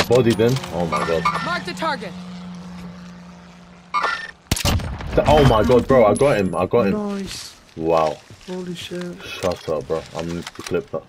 I bodied him. Oh my god. Mark the target. Oh my god, bro, I got him. I got him. Nice. Wow. Holy shit. Shut up, bro. I'm gonna clip that.